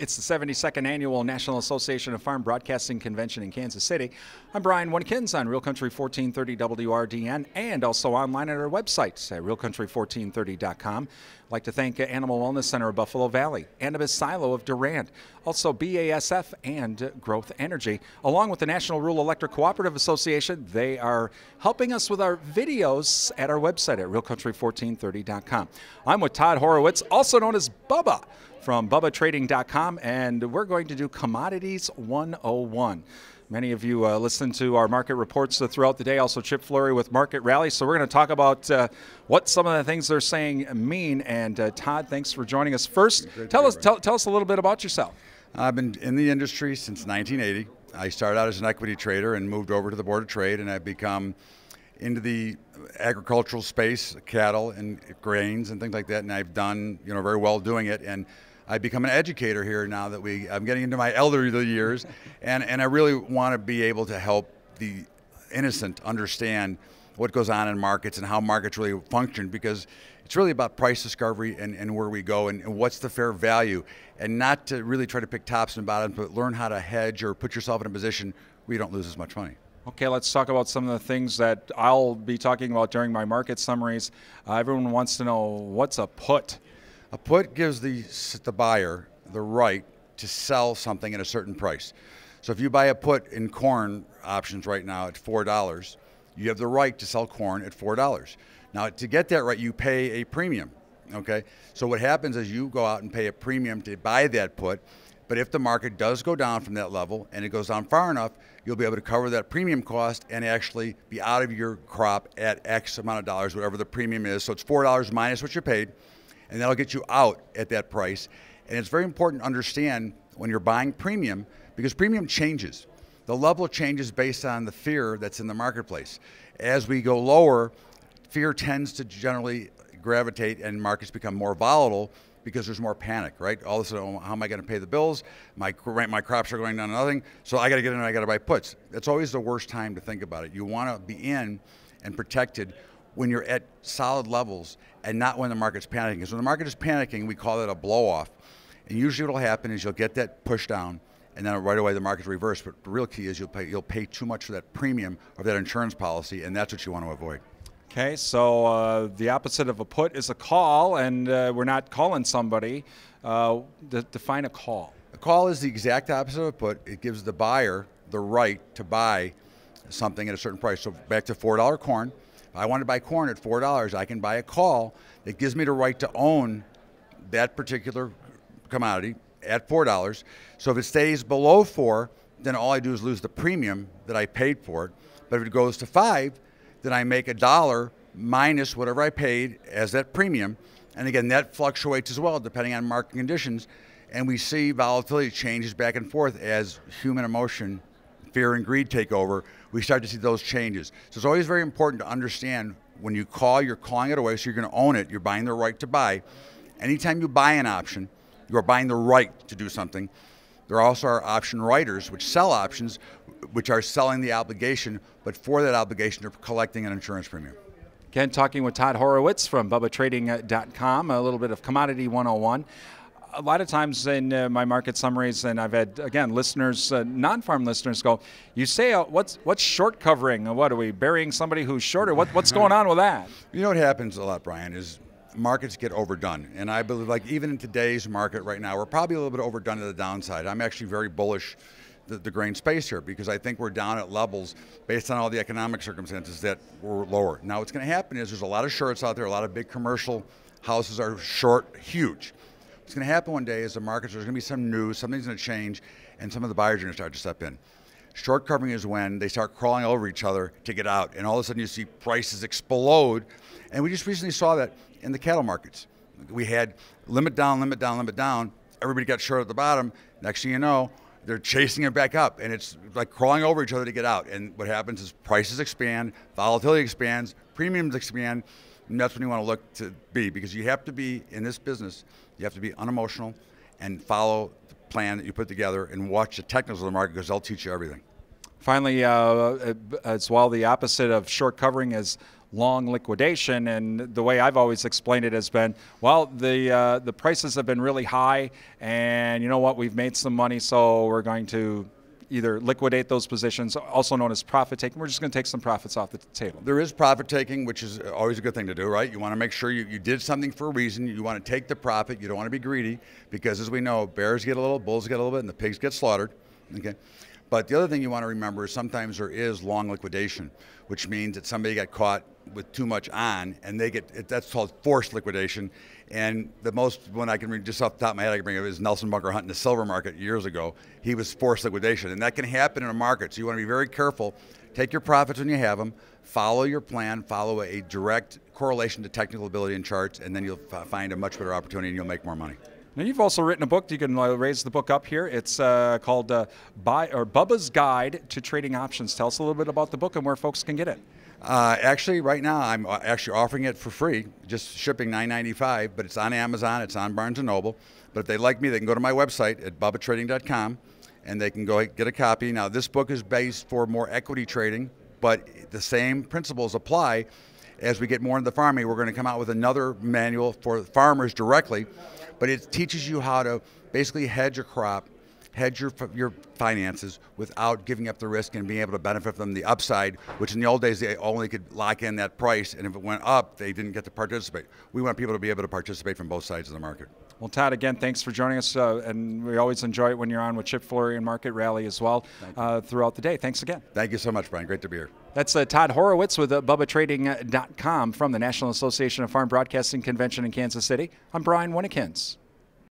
It's the 72nd Annual National Association of Farm Broadcasting Convention in Kansas City. I'm Brian Winkins on Real Country 1430 WRDN and also online at our website at realcountry1430.com. I'd like to thank Animal Wellness Center of Buffalo Valley, Anibis Silo of Durand, also BASF and Growth Energy, along with the National Rural Electric Cooperative Association. They are helping us with our videos at our website at realcountry1430.com. I'm with Todd Horwitz, also known as Bubba from BubbaTrading.com, and we're going to do Commodities 101. Many of you uh, listen to our market reports uh, throughout the day, also Chip Flory with Market Rally. So we're going to talk about uh, what some of the things they're saying mean. And uh, Todd, thanks for joining us. First, tell us tell, tell us a little bit about yourself. I've been in the industry since 1980. I started out as an equity trader and moved over to the Board of Trade, and I've become into the agricultural space, cattle and grains and things like that. And I've done you know very well doing it. And I've become an educator here now that we I'm getting into my elderly years, and and I really want to be able to help the innocent understand what goes on in markets and how markets really function because it's really about price discovery and, and where we go and, and, what's the fair value and not to really try to pick tops and bottoms but learn how to hedge or put yourself in a position where you don't lose as much money. Okay, let's talk about some of the things that I'll be talking about during my market summaries. Uh, everyone wants to know what's a put? A put gives the, the buyer the right to sell something at a certain price. So if you buy a put in corn options right now at $4, you have the right to sell corn at $4. Now, to get that right, you pay a premium. Okay? So what happens is you go out and pay a premium to buy that put. But if the market does go down from that level and it goes down far enough, you'll be able to cover that premium cost and actually be out of your crop at X amount of dollars, whatever the premium is. So it's $4 minus what you paid and that'll get you out at that price. And it's very important to understand when you're buying premium because premium changes. The level changes based on the fear that's in the marketplace. As we go lower, fear tends to generally gravitate and markets become more volatile because there's more panic, right? All of a sudden, how am I going to pay the bills? My, my crops are going down to nothing, so I got to get in and I got to buy puts. That's always the worst time to think about it. You want to be in and protected when you're at solid levels and not when the market's panicking. Because when the market is panicking, we call it a blow off. And usually what will happen is you'll get that push down and then right away the market's reversed. But the real key is you'll pay, you'll pay too much for that premium of that insurance policy, and that's what you want to avoid. Okay, so uh, the opposite of a put is a call, and uh, we're not calling somebody. Uh, define a call. A call is the exact opposite of a put. It gives the buyer the right to buy something at a certain price. So back to $4 corn if I want to buy corn at $4, I can buy a call that gives me the right to own that particular commodity at $4. So if it stays below 4, then all I do is lose the premium that I paid for it. But if it goes to 5, then I make a dollar minus whatever I paid as that premium. And again, that fluctuates as well depending on market conditions. And we see volatility changes back and forth as human emotion fear and greed take over, we start to see those changes. So it's always very important to understand when you call, you're calling it away, so you're going to own it. You're buying the right to buy. Anytime you buy an option, you are buying the right to do something. There also are option writers, which sell options, which are selling the obligation, but for that obligation, they're collecting an insurance premium. Again, talking with Todd Horwitz from BubbaTrading.com, uh, a little bit of Commodity 101 a lot of times in uh, my market summaries, and I've had again listeners, uh, non-farm listeners, go, "You say uh, what's what's short covering? What are we burying somebody who's shorter? What, what's going on with that?" You know what happens a lot, Brian, is markets get overdone, and I believe like even in today's market right now, we're probably a little bit overdone to the downside. I'm actually very bullish. The, the grain space here because I think we're down at levels based on all the economic circumstances that were lower. Now, what's going to happen is there's a lot of shorts out there, a lot of big commercial houses are short, huge. What's going to happen one day is the markets, there's going to be some news, something's going to change, and some of the buyers are going to start to step in. Short covering is when they start crawling over each other to get out, and all of a sudden you see prices explode. And we just recently saw that in the cattle markets. We had limit down, limit down, limit down. Everybody got short at the bottom. Next thing you know, they're chasing it back up, and it's like crawling over each other to get out. And what happens is prices expand, volatility expands, premiums expand, and that's when you want to look to be because you have to be in this business, you have to be unemotional and follow the plan that you put together and watch the technicals of the market because they'll teach you everything. Finally, uh, as well, the opposite of short covering is long liquidation. And the way I've always explained it has been, well, the uh, the prices have been really high, and you know what? We've made some money, so we're going to either liquidate those positions, also known as profit taking. We're just going to take some profits off the table. There is profit taking, which is always a good thing to do, right? You want to make sure you, you did something for a reason. You want to take the profit. You don't want to be greedy because, as we know, bears get a little, bulls get a little bit, and the pigs get slaughtered. Okay. But the other thing you want to remember is sometimes there is long liquidation, which means that somebody got caught with too much on, and they get that's called forced liquidation. And the most one I can just off the top of my head I can bring up is Nelson Bunker Hunt in the silver market years ago. He was forced liquidation, and that can happen in a market. So you want to be very careful. Take your profits when you have them. Follow your plan. Follow a direct correlation to technical ability in charts, and then you'll find a much better opportunity, and you'll make more money. Now you've also written a book. You can uh, raise the book up here. It's uh, called uh, Buy or Bubba's Guide to Trading Options. Tell us a little bit about the book and where folks can get it. Uh, actually, right now I'm uh, actually offering it for free, just shipping $9.95. But it's on Amazon, it's on Barnes and Noble. But if they like me, they can go to my website at bubbatrading.com, and they can go get a copy. Now this book is based for more equity trading, but the same principles apply. As we get more into farming, we're going to come out with another manual for farmers directly but it teaches you how to basically hedge a crop, hedge your, your finances without giving up the risk and being able to benefit from the upside, which in the old days they only could lock in that price, and if it went up, they didn't get to participate. We want people to be able to participate from both sides of the market. Well, Todd, again, thanks for joining us, uh, and we always enjoy it when you're on with Chip Flory and Market Rally as well uh, throughout the day. Thanks again. Thank you so much, Brian. Great to be here. That's uh, Todd Horwitz with uh, BubbaTrading.com from the National Association of Farm Broadcasting Convention in Kansas City. I'm Brian Winnikins.